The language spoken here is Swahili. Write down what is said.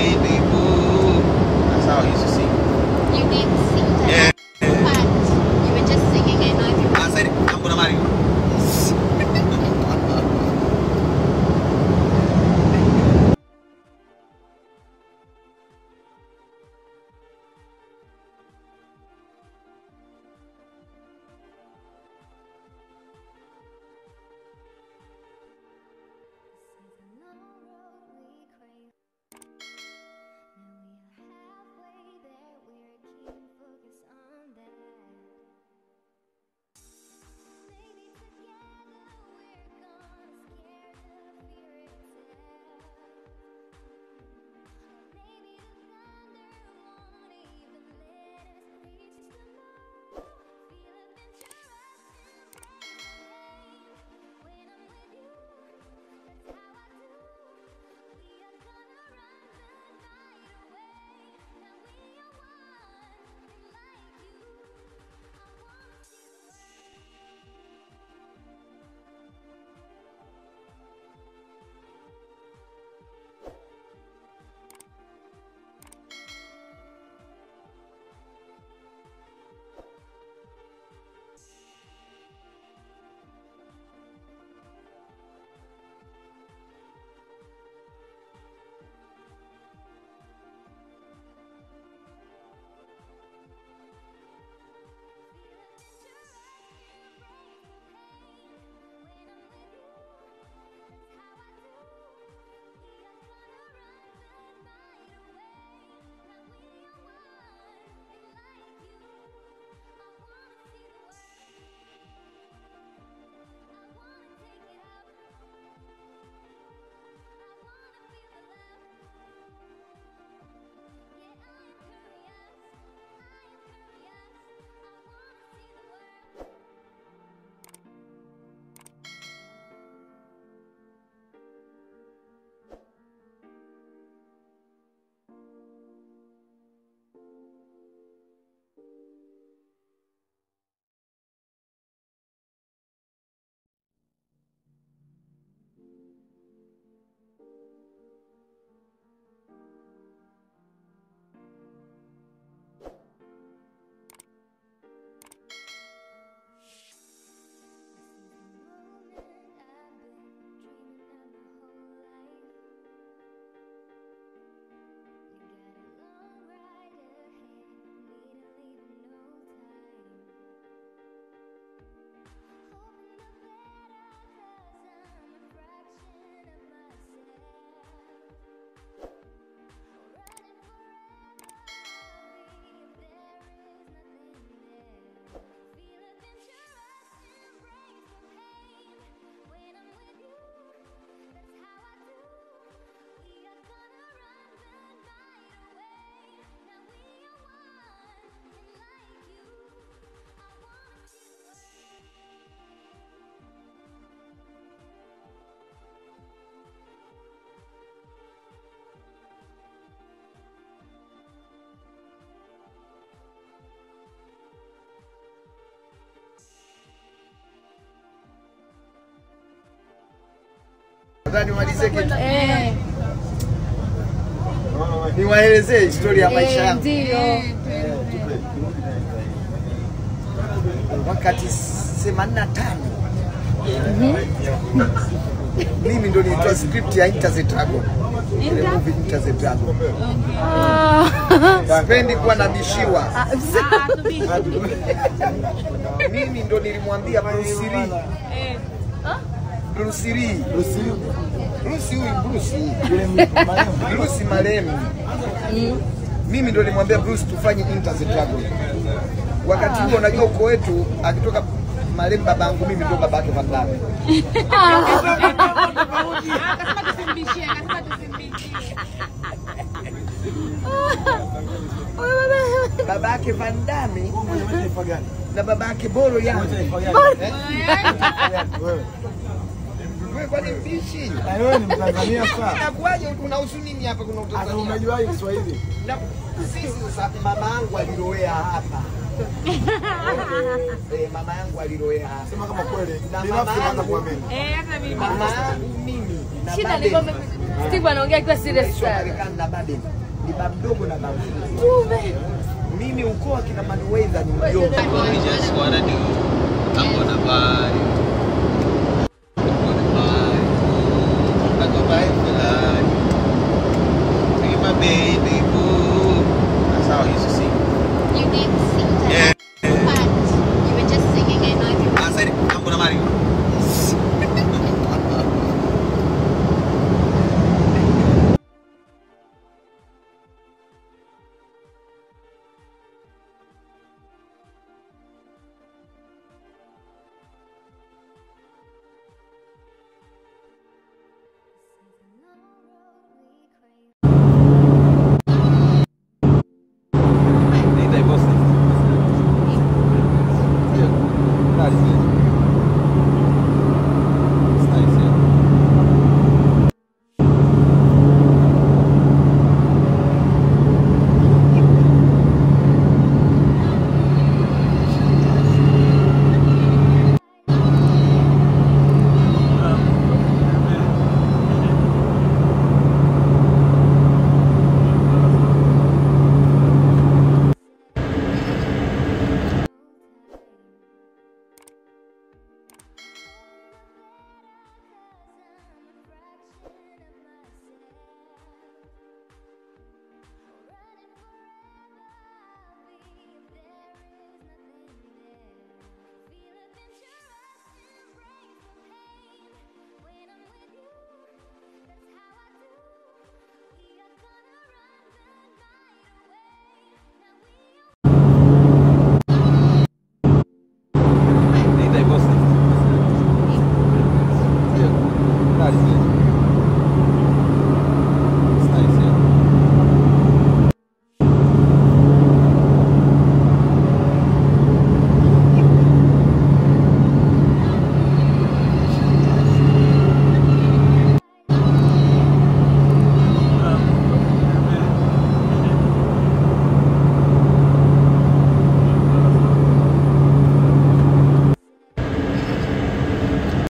baby boo. That's how I used to sing. You didn't sing to Yeah. Nimalizie kitu. Eh, Niwaelezee historia ya maisha eh, yangu. ndio. Wakati 85 mimi ndo nilitoa script ya Enter the Dragon. Ile movie Enter the Dragon. Sipendi kuwa nabishiwa. Mimi ndo nilimwambia Bruce Lee. Bruce Lee. Bruce huyu Bruce. Bruce marehemu. Mimi ndo nilimwambia Bruce tufanye Enter the Dragon. Wakati huo unajua uko wetu akitoka marehemu babangu mimi ndo babake Van Damme. babake Van Damme na babake Boro yangu. Eh? Kwani mbishi? wewe ni Mtanzania sasa. Inakuwaje unahusu nini hapa kuna Utanzania? umejuaje Kiswahili? Na sisi sasa mama yangu alirowea hapa. Eh, mama yangu alirowea hapa. Sema kama kweli. Na mama yangu- kuamini. Mama yangu mimi Shida ni kwamba Steve anaongea akiwa serious sana. Na Baden ni baba mdogo na. Mimi ukoo akina Manuweza ni mjomba. Gracias.